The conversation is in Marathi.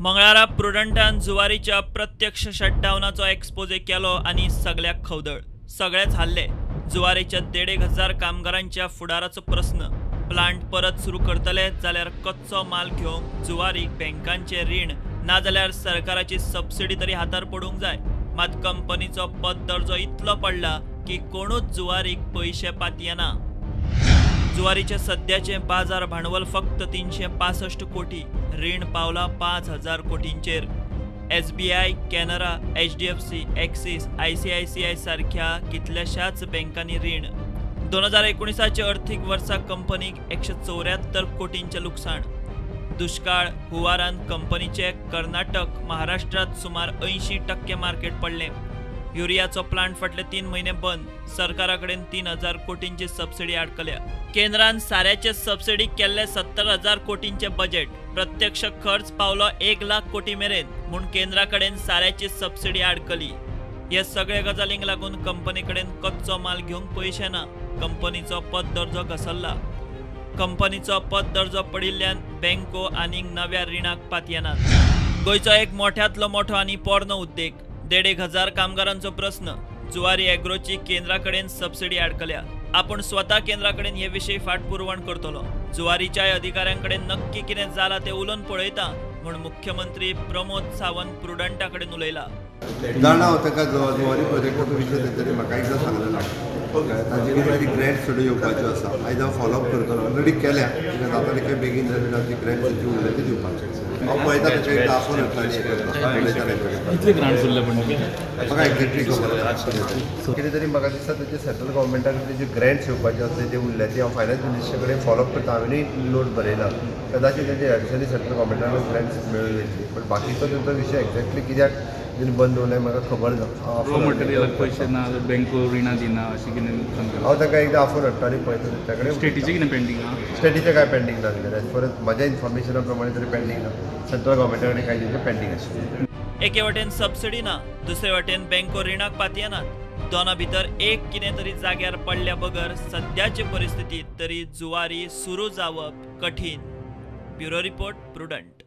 मंगळारा प्रुडंटान जुवारीच्या प्रत्यक्ष शटडावनाचो एक्सपोजे केलो आनी सगळ्याक खवदळ सगळेच हाल्ले. जुवारीच्या देडेक हजार कामगारांच्या फुडाराचो प्रस्न प्लांट परत सुरू करतले जाल्यार कच्चो माल घेवंक जुवारीक बँकांचे रीण नाजाल्यार सरकाराची सबसिडी तरी हातार पडूंक जाय. मात कंपनीचो पद दर्जो इतलो पडला की कोणूच जुवारीक पयशे पातयेना ज्वारीचे सध्याचे बाजार भांडवल फक्त तीनशे पासष्ट कोटी. रीण पावला पाच हजार कोटींचेर S B I Canara H D F C Axis I C I C I सारख्या कितल्याशाच बँकांनी रीण दोन हजार एकोणीसाचे अर्थीक वर्सा कंपनीक एकशे चौऱ्याहत्तर कोटींचे लुकसाण दुष्काळ हुवारान कंपनीचे कर्नाटक महाराष्ट्रात सुमार ऐंशी टक्के मार्केट पडलें. युरियाचो प्लांट फाटले तीन महिने बंद. सरकारा कडेन तीन हजार कोटींची सबसिडी आडकल्या केंद्रान साऱ्याचे सबसिडी केल्ले सत्तर हजार कोटींचे बजेट प्रत्यक्ष खर्च पावलो एक लाख कोटी मेरेन. म्हूण केंद्रा कडेन साऱ्याची सबसिडी आडकली हे सगळे गजालींक लागून कंपनी कडेन कच्चो माल घेवंक पयशे ना. कंपनीचो पद दर्जो घसरला. कंपनीचो पद दर्जो पडिल्ल्यान बँको आनीक नव्या रिणाक पातयेनात. गोंयचो एक मोठ्यांतलो मोठो आनी पोरनो उद्देग. दीड एक हजार कामगारांचो प्रश्न. जुवारी एग्रोची केंद्राकडेन सबसिडी आडकल्या आपण स्वतः केंद्राकडेन हे विशीं फाटपुरवण करतलो. जुवारीच्या अधिकाऱ्यांकडेन नक्की कितें जालां तें उलोवन पळयता म्हूण मुख्यमंत्री प्रमोद सावंत प्रुडंटाकडेन उलयला. जाणा हांव ताका जो जुवारी प्रोजेक्टाचो विशय तेंच्यांनी म्हाका एकदां सांगलेलो ताजे कितें ग्रँट सुद्दां येवपाच्यो आसा आयज हांव फॉलोअप करतलो ऑलरेडी केल्या. कित्याक जाता तितले बेगीन जाल्यार ती ग्रँट खंयची उरल्या ती दिवपाची पळयता ताका एकदां आफोन येतलो आनी हें करता उलयता तांचे कडेन. कितले ग्रांट्स उरले पण म्हाका एक्झॅक्टली खबर ना कितें तरी म्हाका दिसता तेजे सेंट्रल गव्हर्मेंटाक जे ग्रँट्स येवपाचे आसले ते उरले ते हांव फायनान्स मिनिस्टर कडेन फॉलोअप करता हांवेंय नोट बरयला कदाचित तेजे ॲडिशनली सेंट्रल गव्हर्मेंटान ग्रँट्स मेळून वयतली बट बाकीचो तेंचो विशय एक्झॅक्टली कित्याक तेणी बंद दवरले म्हाका खबर रॉ मटेरियलाक हाडटलो. पयशे ना बँको रिणां दिना अशें कितें हांव ताका एकदां आफोन हाडटा आनी पळयता तेच्या कडेन स्टेटीचें कितें पेंडींग आहा स्टेटीचें कांय पेंडींग ना एज फार एज म्हज्या इन्फॉर्मेशना प्रमाणे तरी पेंडींग ना. सेंट्रल गव्हर्मेंटा कडेन कांय तेजें पेंडींग आशिल्लें एके वटेन सबसिडी ना दुसरे वटेन बँको रिणाक पातयेनात दोना भितर एक कितें तरी जाग्यार पडल्या बगर सद्याचे परिस्थितीत तरी जुवारी सुरू जावप कठीण. Bureau report prudent